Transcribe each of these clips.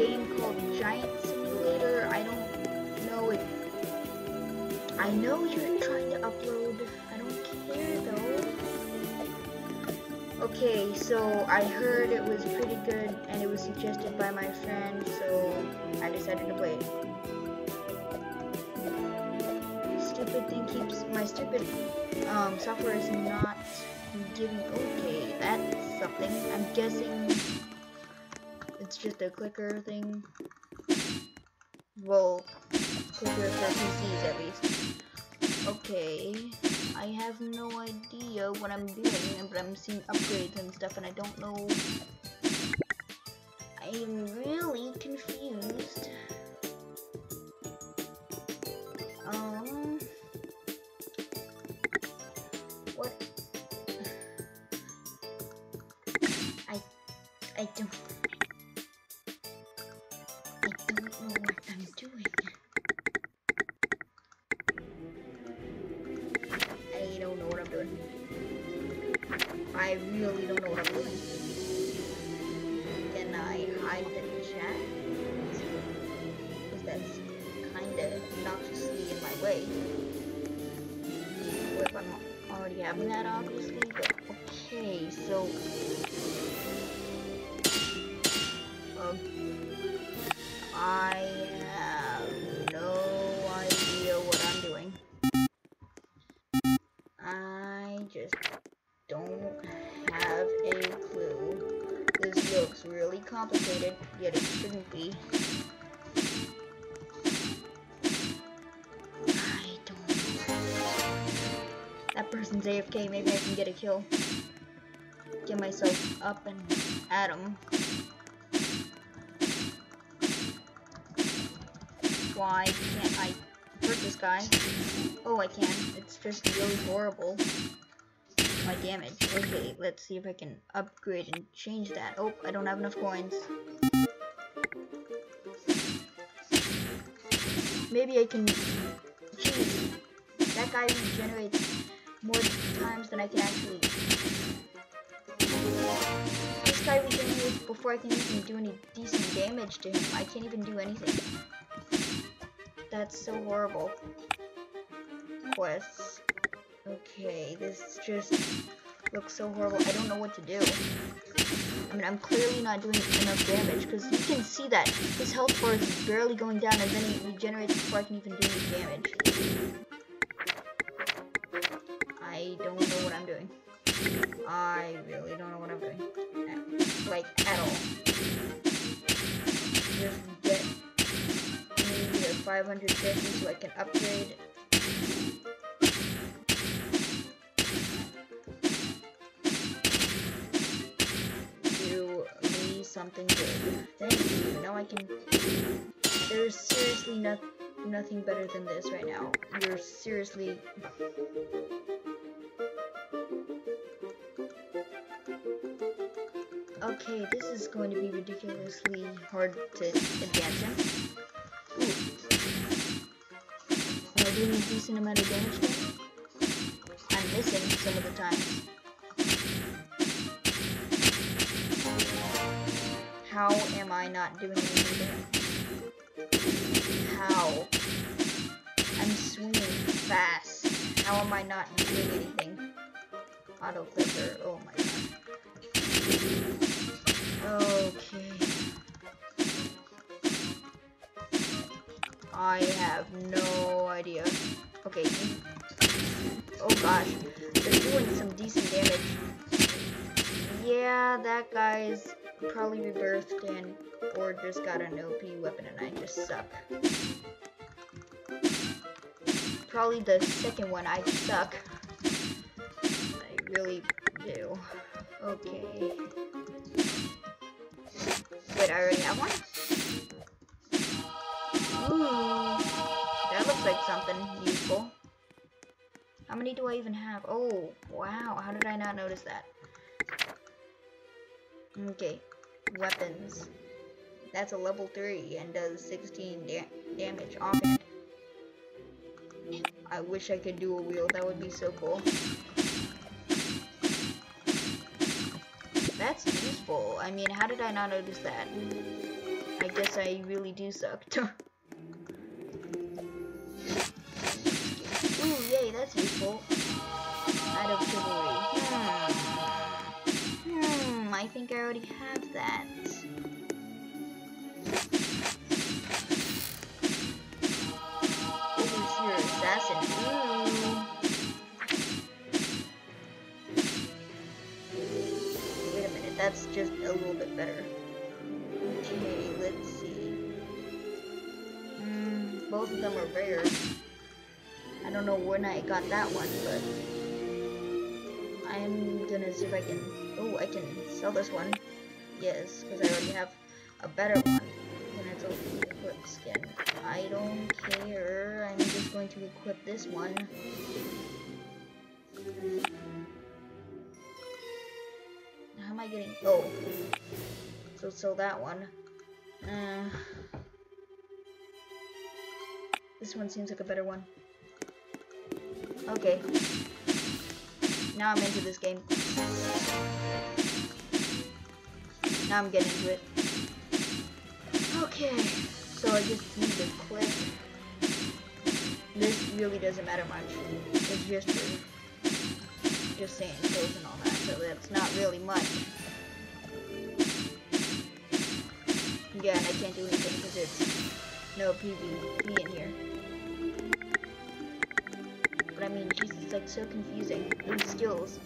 game called Giant Simulator. I don't know if I know you're trying to upload. I don't care though. Okay, so I heard it was pretty good and it was suggested by my friend, so I decided to play it. Stupid thing keeps my stupid um, software is not giving. Okay, that's something. I'm guessing it's just a clicker thing. Well, clicker for PCs at least. Okay, I have no idea what I'm doing, but I'm seeing upgrades and stuff, and I don't know. I'm really confused. Um, already having that, obviously? But okay, so. Um, I AFK, maybe I can get a kill. Get myself up and at him. Why can't I hurt this guy? Oh, I can. It's just really horrible. My damage. Okay, let's see if I can upgrade and change that. Oh, I don't have enough coins. Maybe I can cheat. That guy regenerates more times than I can actually. This guy before I can even do any decent damage to him. I can't even do anything. That's so horrible. Quests. Okay, this just looks so horrible. I don't know what to do. I mean, I'm clearly not doing enough damage because you can see that his health bar is barely going down and then he regenerates before I can even do any damage. I don't know what I'm doing. I really don't know what I'm doing. Eh, like, at all. Just get me to 550 so I can upgrade. Do me something good. Thank you. Now I can. There's seriously no nothing better than this right now. You're seriously. Okay, this is going to be ridiculously hard to advance. Ooh. Am I doing a decent amount of damage now? I'm missing some of the times. How am I not doing anything? How? I'm swinging fast. How am I not doing anything? Auto clicker. Oh my god. Okay. I have no idea. Okay. Oh gosh. They're doing some decent damage. Yeah, that guy's probably rebirthed and or just got an OP weapon and I just suck. Probably the second one I suck. I really do. Okay. Wait, I already have one? Ooh. That looks like something useful. How many do I even have? Oh, wow. How did I not notice that? Okay. Weapons. That's a level 3 and does 16 da damage offhand. I wish I could do a wheel. That would be so cool. That's useful. I mean, how did I not notice that? I guess I really do suck. Ooh, yay, that's useful. Out of chivalry. Hmm. Hmm, I think I already have that. That's just a little bit better. Okay, let's see. Hmm, both of them are rare. I don't know when I got that one, but I'm gonna see if I can. Oh, I can sell this one. Yes, because I already have a better one. And it's a equip skin. I don't care. I'm just going to equip this one. I getting? Oh, so sell that one. Uh, this one seems like a better one. Okay. Now I'm into this game. Now I'm getting into it. Okay. So I just need to click. This really doesn't matter much. It's just just saying kills and all that, so that's not really much. Yeah, and I can't do anything because it's no PvP in here. But I mean, Jesus, it's like so confusing. These skills.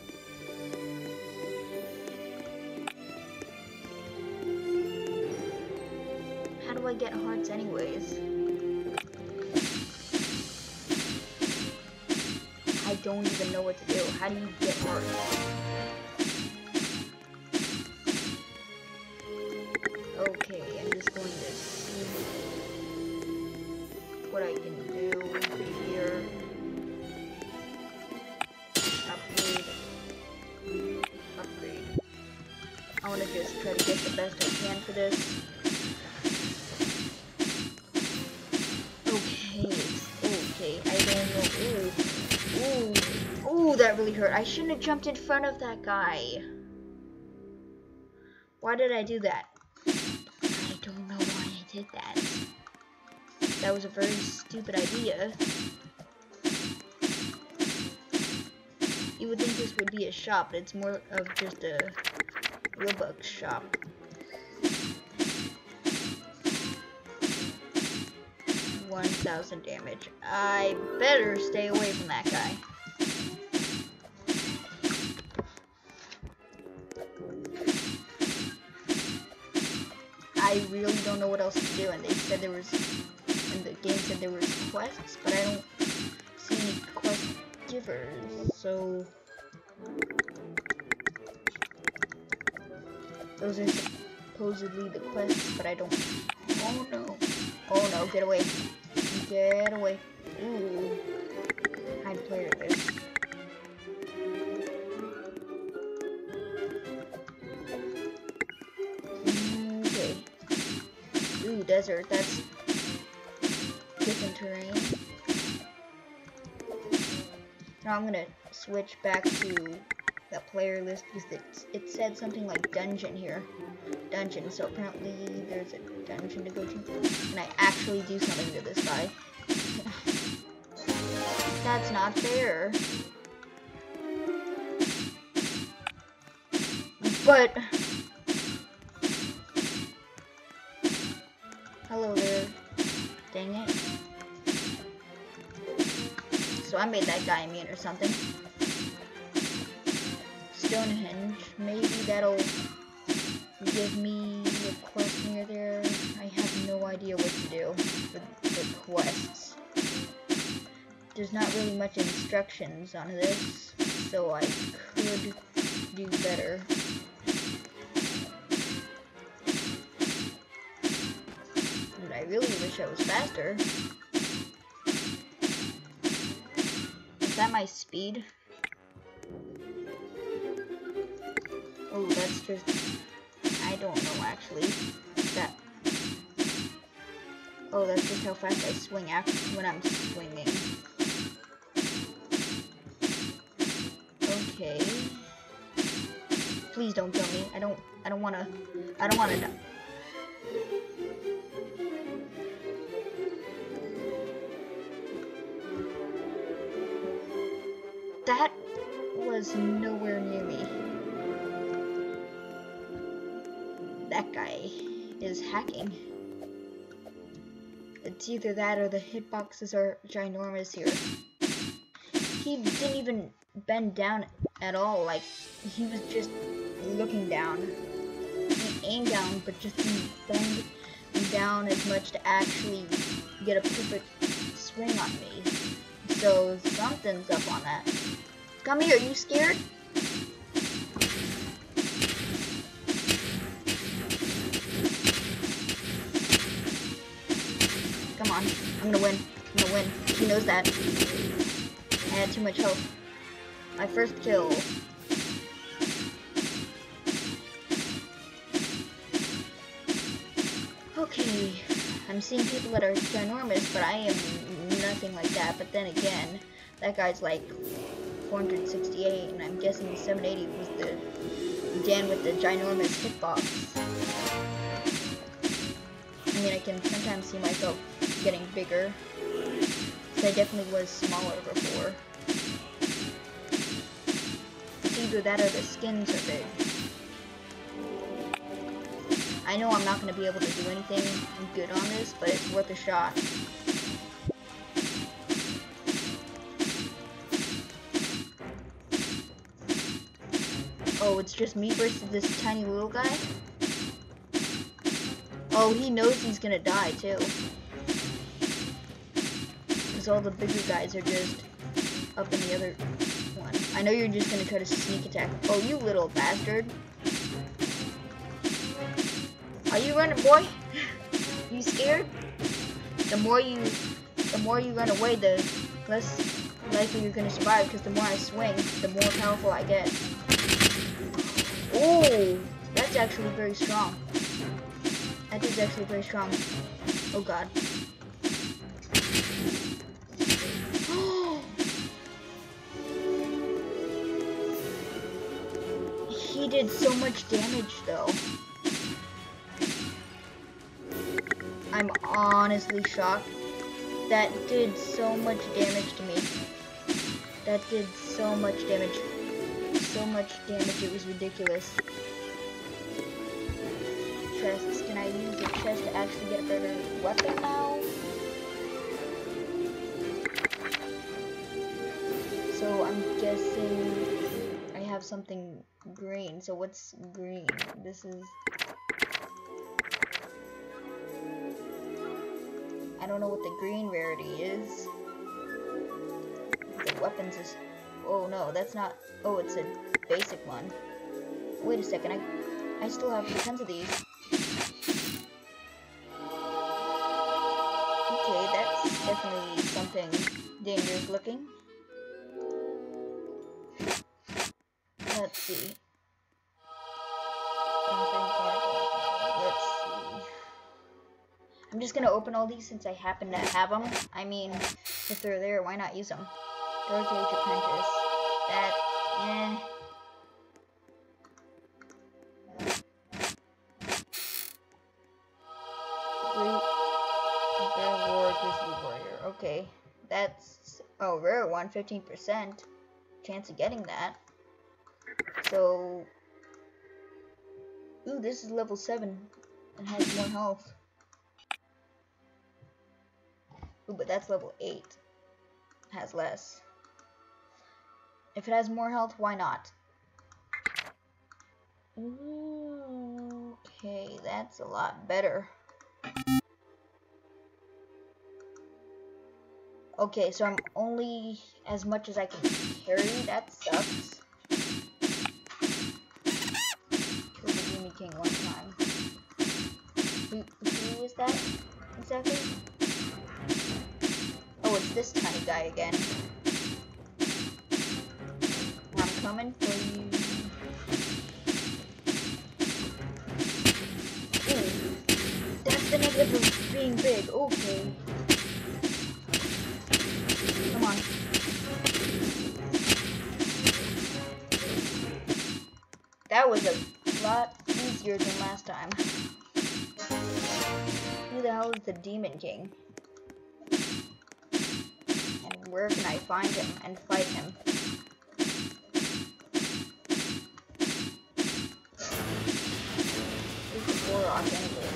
How do I get hearts anyways? Don't even know what to do. How do you get hearts? Okay, I'm just going to see what I can do here. Upgrade. Upgrade. I want to just try to get the best I can for this. Really hurt. I shouldn't have jumped in front of that guy. Why did I do that? I don't know why I did that. That was a very stupid idea. You would think this would be a shop, but it's more of just a Robux shop. One thousand damage. I better stay away from that guy. Don't know what else to do, and they said there was, and the game said there was quests, but I don't see any quest givers, so those are supposedly the quests, but I don't. Oh no! Oh no! Get away! Get away! Ooh, desert. That's different terrain. Now I'm gonna switch back to the player list because it, it said something like dungeon here. Dungeon, so apparently there's a dungeon to go to. And I actually do something to this guy. That's not fair. But... I made that guy immune or something. Stonehenge. Maybe that'll give me a quest near there. I have no idea what to do with the quests. There's not really much instructions on this, so I could do better. And I really wish I was faster. Is that my speed? Oh, that's just... I don't know, actually. That... Oh, that's just how fast I swing after when I'm swinging. Okay. Please don't kill me. I don't... I don't wanna... I don't wanna die. That was nowhere near me. That guy is hacking. It's either that or the hitboxes are ginormous here. He didn't even bend down at all, like, he was just looking down. He aimed down, but just didn't bend down as much to actually get a perfect swing on me. So something's up on that. Here, are you scared? Come on, I'm gonna win. I'm gonna win. He knows that. I had too much health. My first kill. Okay, I'm seeing people that are ginormous, but I am nothing like that. But then again, that guy's like 468, and I'm guessing the 780 was the Dan with the ginormous hitbox. I mean, I can sometimes see myself getting bigger. So I definitely was smaller before. It's either that or the skins are big. I know I'm not going to be able to do anything good on this, but it's worth a shot. Oh, it's just me versus this tiny little guy? Oh, he knows he's gonna die, too. Because all the bigger guys are just up in the other one. I know you're just gonna try to sneak attack. Oh, you little bastard. Are you running, boy? you scared? The more you, the more you run away, the less likely you're gonna survive. Because the more I swing, the more powerful I get. Oh, that's actually very strong. That is actually very strong. Oh god. he did so much damage though. I'm honestly shocked. That did so much damage to me. That did so much damage. So much damage, it was ridiculous. Chests. Can I use the chest to actually get a better weapon now? So I'm guessing I have something green. So what's green? This is I don't know what the green rarity is. The weapons is... Oh no, that's not... Oh, it's a basic one. Wait a second, I, I still have tons of these. Okay, that's definitely something dangerous looking. Let's see. I'm just gonna open all these since I happen to have them. I mean, if they're there, why not use them? Dark Age Apprentice. That, Grizzly Warrior. Okay, that's oh rare one, 15% chance of getting that. So, ooh, this is level seven and has one health. Ooh, but that's level 8. Has less. If it has more health, why not? Okay, that's a lot better. Okay, so I'm only as much as I can carry. That sucks. The Demon King one time. Who, who is that exactly? Oh, it's this tiny guy again. Coming for you. That's the negative of being big. Okay. Come on. That was a lot easier than last time. Who the hell is the Demon King? And where can I find him and fight him? Rock anyway.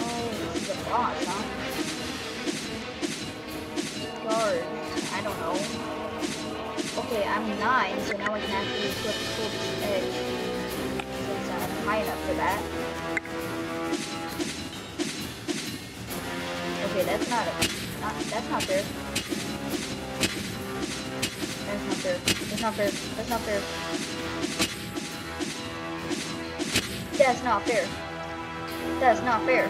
Oh, is boss, huh? Guard. I don't know. Okay, I'm 9, so now I can actually flip Colby's edge. Since I'm high enough for that. Okay, that's not a, not, that's not fair. That's not fair. That's not fair. That's not fair. That's not fair. That's not fair.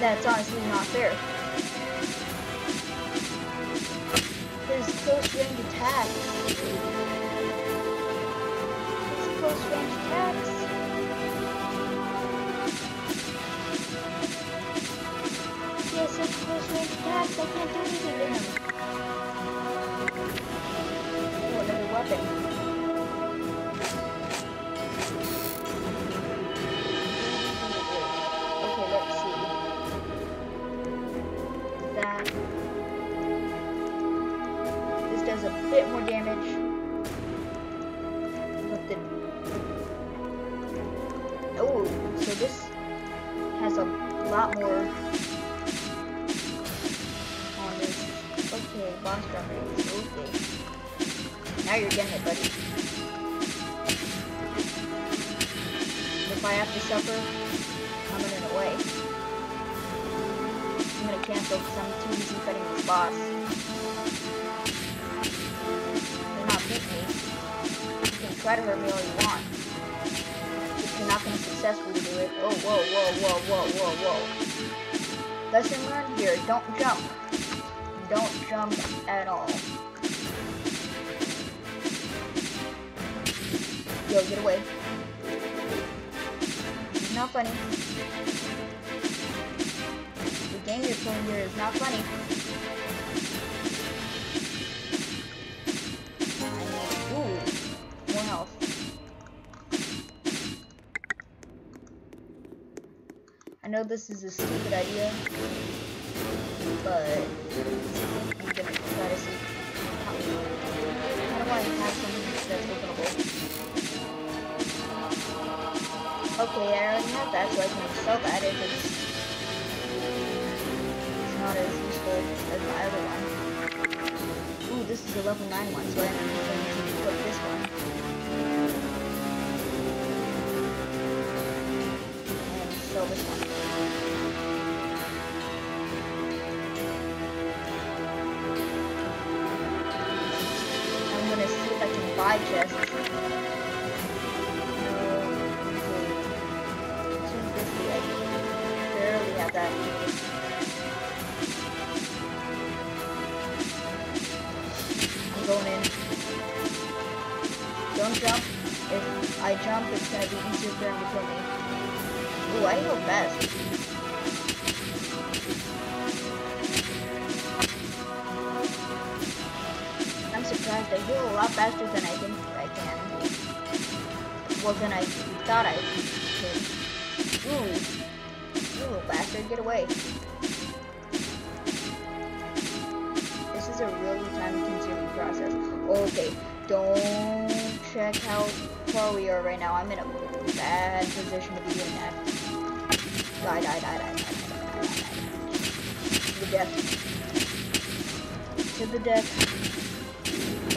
That's honestly not fair. His close range attacks. His close range attacks. Can't do anything to him. Weapon. Okay, let's see. That. This does a bit more damage. The. Oh, so this has a lot more Okay, boss drum. Okay. Now you're getting it, buddy. If I have to suffer, I'm running away. I'm gonna cancel because I'm too busy fighting this boss. You're not beating me. You can try to hurt me all you want. But you're not gonna successfully do it. Oh, whoa, whoa, whoa, whoa, whoa, whoa. Lesson learned here, don't jump. Don't jump at all. Yo, get away. Not funny. The game you're playing here is not funny. I know this is a stupid idea, Okay, I already have that, so I can sell that if it's, it's not as useful as my other one. Ooh, this is a level 9 one, so I'm going to equip this one. And sell this one. Buy chests. No, okay. 250, I. I'm going in. Don't jump. If I jump, it's gonna be easier for him to kill me. Ooh, I heal fast. Heal a lot faster than I think I can. Well, than I thought I could. Ooh. You little bastard, get away. This is a really time-consuming process. Okay, don't check how far we are right now. I'm in a bad position to be doing that. Die, die, die, die, die, die, die, die, die. To the death. To the death.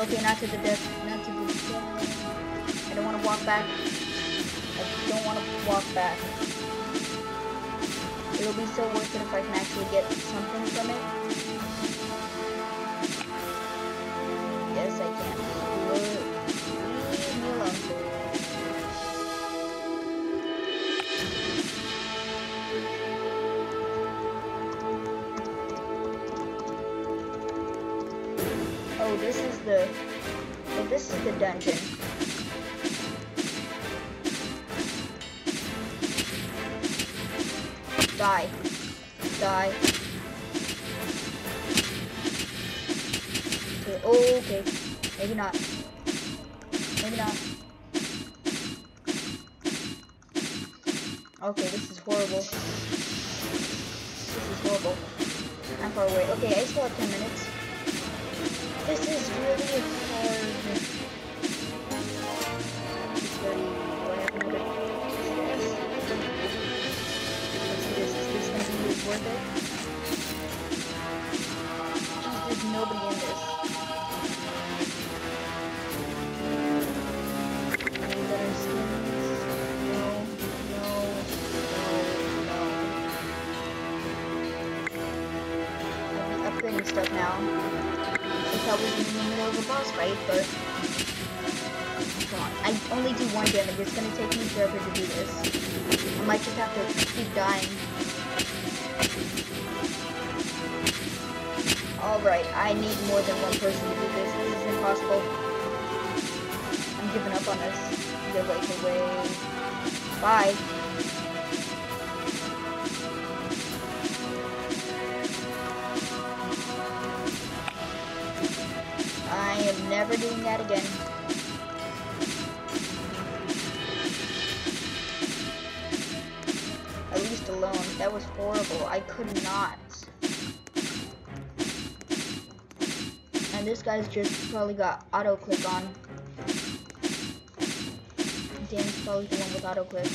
Okay, not to the death. Not to the death. I don't want to walk back. I don't want to walk back. It'll be so worth it if I can actually get something from it. The dungeon. Die. Die. Okay, okay. Maybe not. Maybe not. Okay, this is horrible. This is horrible. I'm far away. Okay, I still have 10 minutes. This is really Away. Bye. I am never doing that again. At least alone. That was horrible. I could not. And this guy's just probably got auto click on. Probably the one with.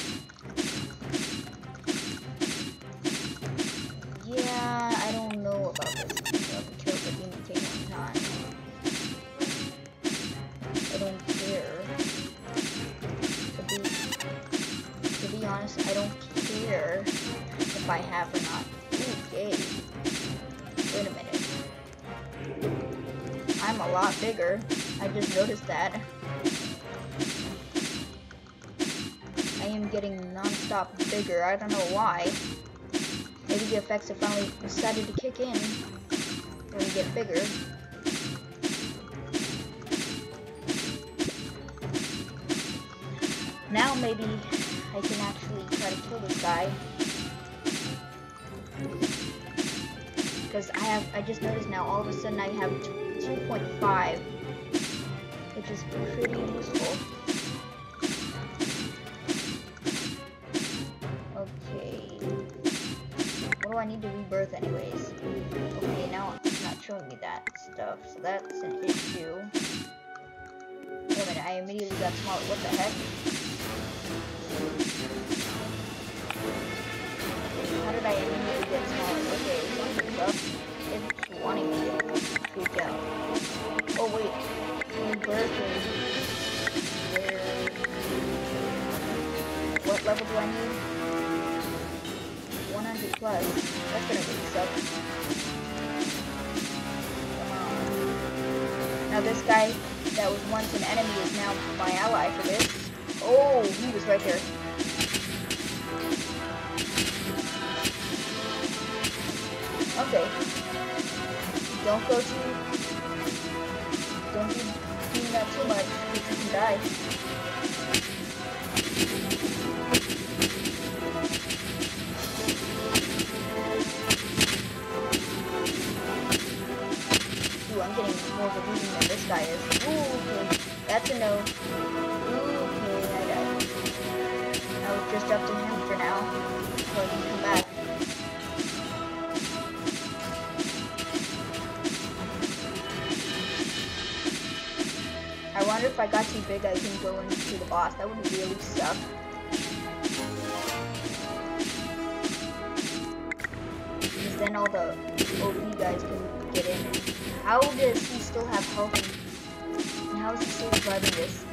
Yeah, I don't know about this. One time. I don't care. To be, to be honest, I don't care if I have or not. Okay. Wait a minute. I'm a lot bigger. I just noticed that. I am getting non-stop bigger. I don't know why. Maybe the effects have finally decided to kick in when we get bigger. Now maybe I can actually try to kill this guy. Because I have, I just noticed now all of a sudden I have 2.5, which is pretty useful. Need to rebirth anyways? Okay, now it's not showing me that stuff, so that's an issue. Wait a minute, I immediately got smaller. What the heck? How did I immediately get smaller? Okay, something's up. It's wanting me to freak out. Oh wait, rebirthing. What level do I need? 100 plus. That's gonna suck. Come. Now this guy that was once an enemy is now my ally for this. Oh, he was right there. Okay. Don't go too... Don't be doing that too much, because you can die. Getting more of a than this guy is. Ooh, okay. That's a no. Ooh, okay, I died. Just up to him for now. I can come back. I wonder if I got too big I can go into the boss. That would really suck. Because then all the OP guys can. How does he still have health? And, how is he still surviving this?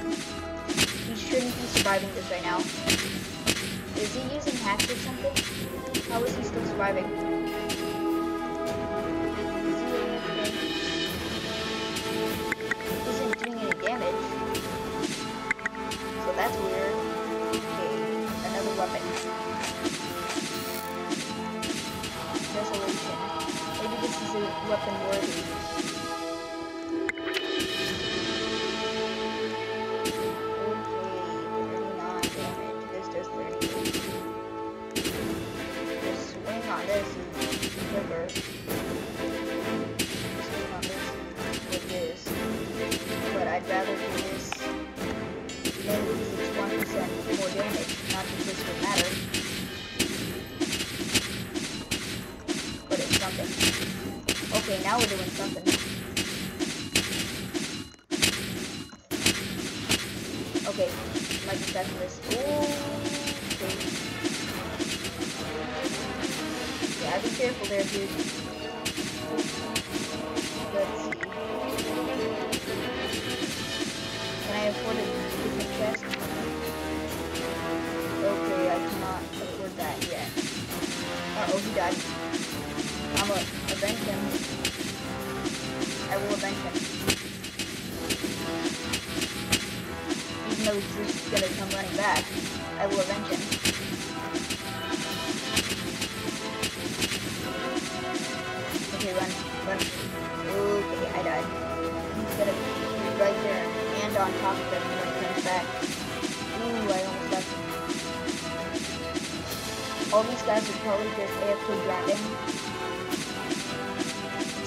He shouldn't be surviving this right now. Is he using hacks or something? How is he still surviving? He? Isn't doing any damage. So that's weird. Okay, another weapon. Resolution. Maybe this is a weapon worthy.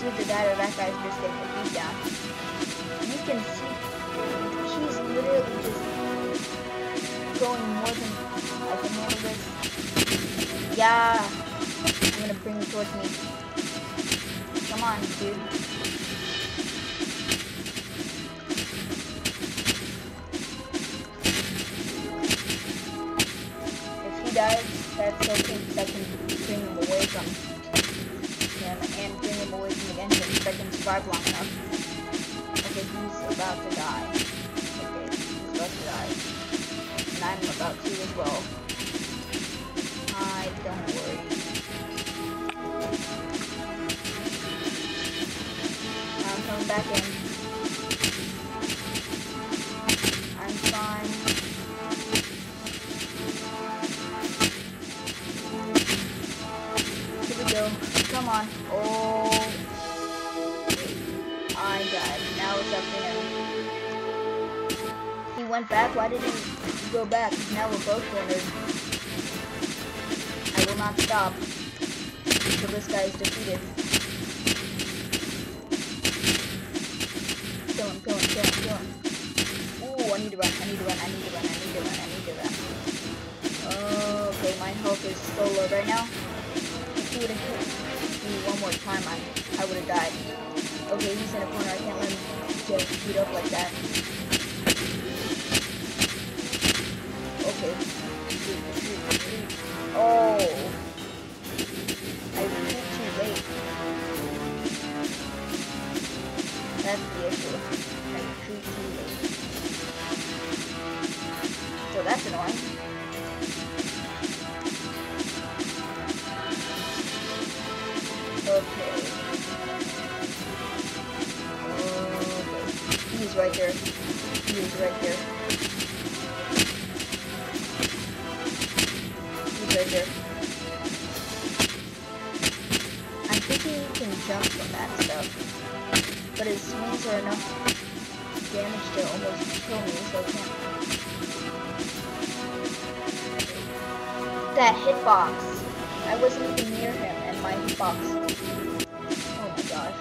Either that or that guy's just getting beat down. You can see he's literally just going more than I can handle this. Yeah. I'm gonna bring him towards me. Come on, dude. If he dies, that's okay because I can bring him away from engine if I survive long enough. Okay, he's about to die. Okay, he's about to die. And I'm about to as well. I don't worry. I'm coming back in. Went back. Why did he go back? Now we're both cornered. I will not stop until this guy is defeated. Kill him, kill him, kill him, kill him. Ooh, I need to run, I need to run, I need to run, I need to run, I need to run. Oh, okay, my health is so low right now. If he would have hit me one more time, I, I would have died. Okay, he's in a corner, I can't let him get beat up like that. Okay. Oh. I retreat too late. That's the issue. I retreat too late. So that's annoying. Okay. Okay. He's right there. He's right there. That stuff. But his swings are enough damage to almost kill me, so I can't. That hitbox. I wasn't even near him and my hitbox. Oh my gosh.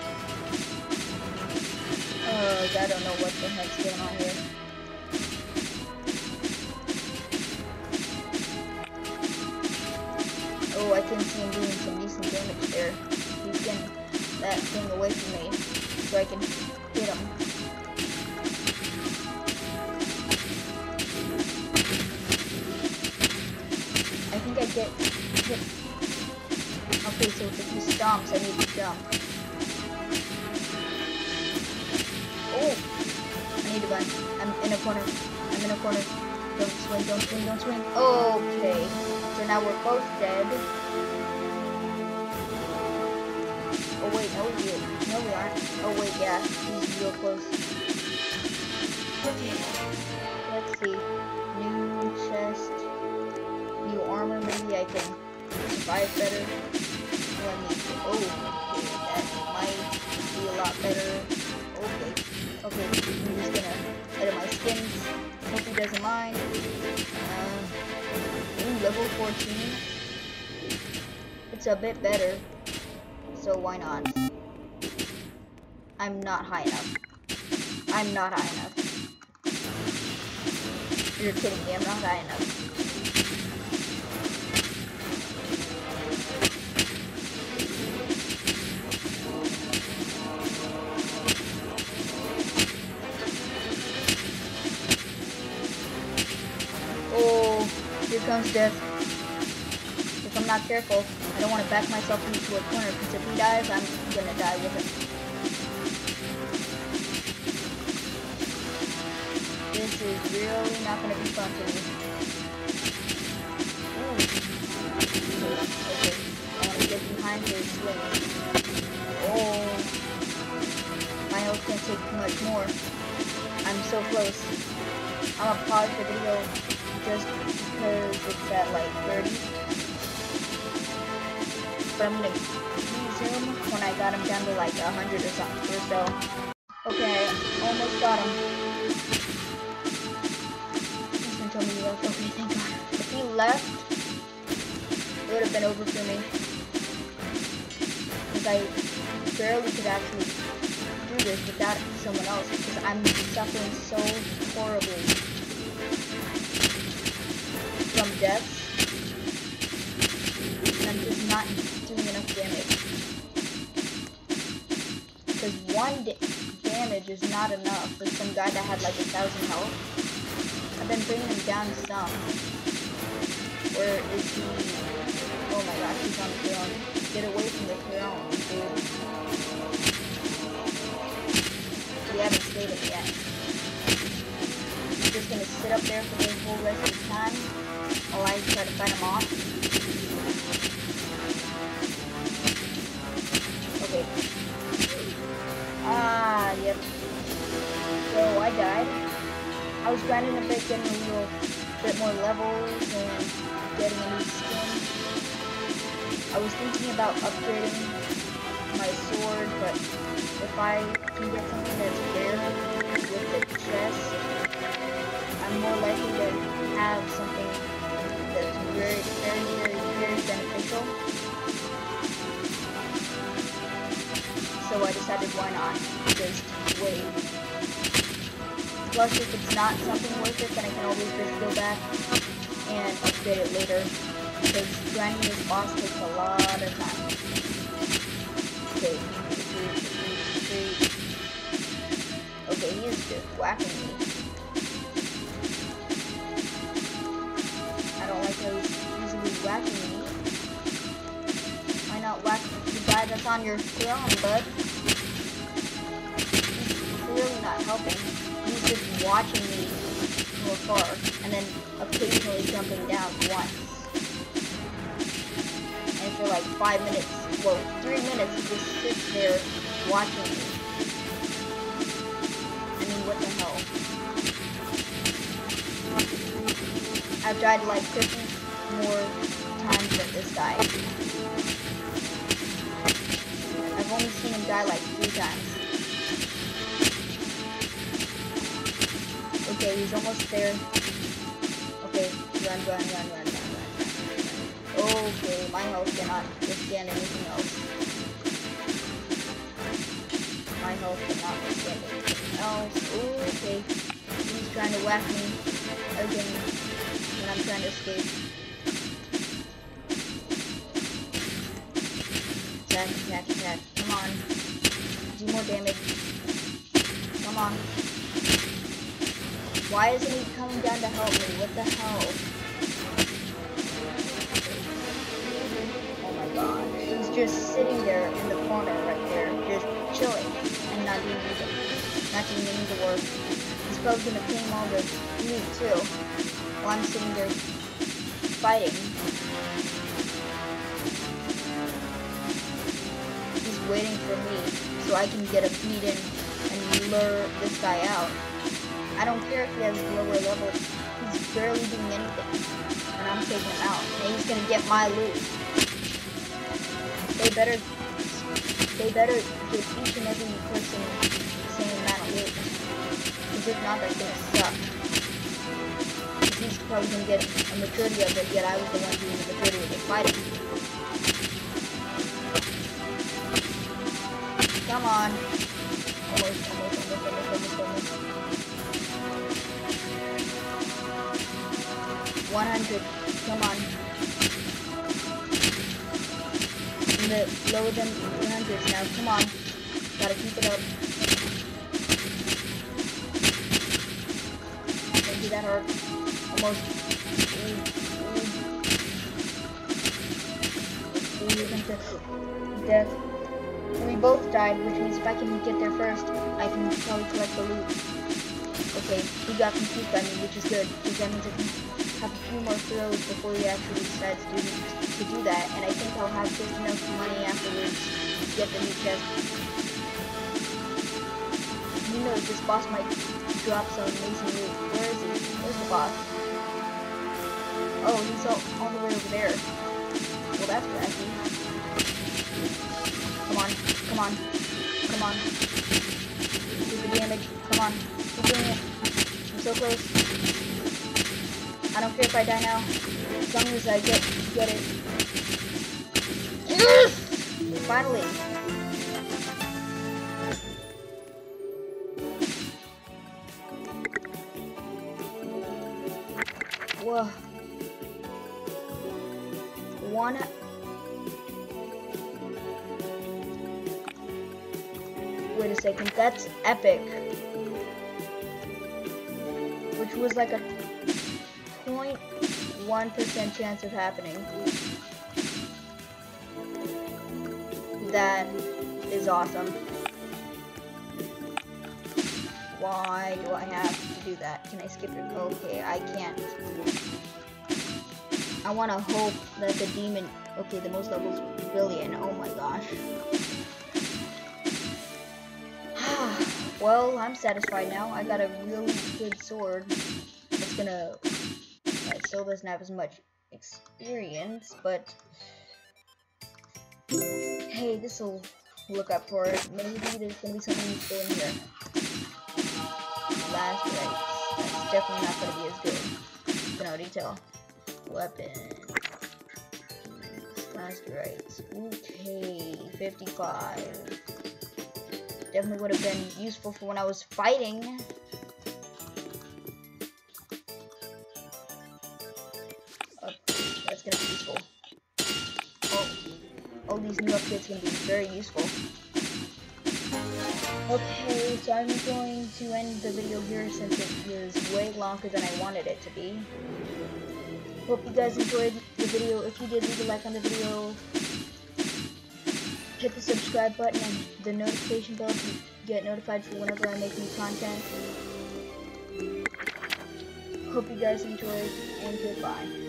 Oh, I don't know what the heck's going on here. Oh, I can see him doing some decent damage there. He's getting that thing away from me so I can hit him. I think I get hit. Okay, so if he stomps, I need to jump. Oh! I need to run. I'm in a corner. I'm in a corner. Don't swing, don't swing, don't swing. Okay. So now we're both dead. No no we aren't. Oh wait, yeah, he's real close. Okay. Let's see. New chest. New armor, maybe I can survive better. Let me oh okay, that might be a lot better. Okay. Okay, I'm just gonna edit my skins. Hope he doesn't mind. Uh, level 14. It's a bit better. So why not? I'm not high enough. I'm not high enough. You're kidding me, I'm not high enough. Oh, here comes death. If I'm not careful, I don't want to back myself into a corner because if he dies, I'm gonna die with him. This is really not gonna be fun for me. Oh. Okay, I want to. Oh, take much more. I'm so close. I'm gonna pause the video just because it's at like 30. But I'm gonna when I got him down to like 100 or something or so. Okay, almost got him. He's gonna tell me he left. Okay, thank God. If he left, it would have been over for me. Because I barely could actually do this without someone else because I'm suffering so horribly from death. I'm just not doing enough damage. Because one da damage is not enough for some guy that had like a thousand health. I've been bringing him down some. Where is he? Oh my gosh, he's on the throne. Get away from the throne, dude. We haven't stayed at yet. I'm just gonna sit up there for the whole rest of the time while I try to fight him off. Okay. Ah, yep. So I died. I was grinding a bit, getting a little bit more levels and getting a new skin. I was thinking about upgrading my sword, but if I can get something that's rare with the chest, I'm more likely to have something that's very, very, very, very beneficial. So I decided why not just wait. Plus, if it's not something worth it, then I can always just go back and update it later. Because grinding this boss takes a lot of time. Okay, Okay, he is just whacking me. I don't like how he's easily whacking me. Not whack the guy that's on your throne, bud? He's clearly not helping. He's just watching me from afar, and then occasionally jumping down once. And for like five minutes, well, three minutes, he just sits there watching me. I mean, what the hell? I've died like 50 more times than this guy. I've only seen him die like three times. Okay, he's almost there. Okay, run, run, run, run, run, run. Okay, my health cannot withstand anything else. My health cannot withstand anything else. Okay, he's trying to whack me again when I'm trying to escape. Attack, attack, attack. Come on. Do more damage. Come on. Why isn't he coming down to help me? What the hell? Oh my god. He's just sitting there in the corner right there, just chilling and not doing anything. Not doing any of the work. He's probably gonna claim all the meat too. While I'm sitting there fighting. Waiting for me so I can get a beat in and lure this guy out. I don't care if he has lower levels. He's barely doing anything. And I'm taking him out. And he's gonna get my loot. They better they better get each and every person the same amount of loot. Because if not, that's gonna suck. He's probably gonna get a majority of it, yet I was the one doing the majority of the fighting. Come on. 100. Come on. lower than 100 now. Come on. Gotta keep it up. Don't do that hard. Almost. Ooh, ooh. Ooh, you're gonna death. Both died, which means if I can get there first, I can probably collect the loot. Okay, he got confused by me, which is good, because that means I can have a few more throws before he actually decides to do, to do that, and I think I'll have just enough money afterwards to get the new chest. You know, this boss might drop some amazing loot. Where is he? Where's the boss? Oh, he's all, all the way over there. Well, that's wacky. Come on, come on, come on. Do the damage. Come on, keep doing it. I'm so close. I don't care if I die now, as long as I get get it. Yes! Finally. 0.1% chance of happening. That is awesome. Why do I have to do that? Can I skip it? Okay, I can't. I want to hope that the demon... Okay, the most levels billion. Oh my gosh. well, I'm satisfied now. I got a really good sword. It's gonna... Still doesn't have as much experience, but... Hey, this'll look up for it. Maybe there's gonna be something useful in here. Last right. That's definitely not gonna be as good. You can already tell. Weapon. Last right. Okay, 55. Definitely would have been useful for when I was fighting. All these new updates gonna be very useful. Okay, so I'm going to end the video here since it was way longer than I wanted it to be. Hope you guys enjoyed the video. If you did, leave a like on the video. Hit the subscribe button and the notification bell to get notified for whenever I make new content. Hope you guys enjoyed, and goodbye.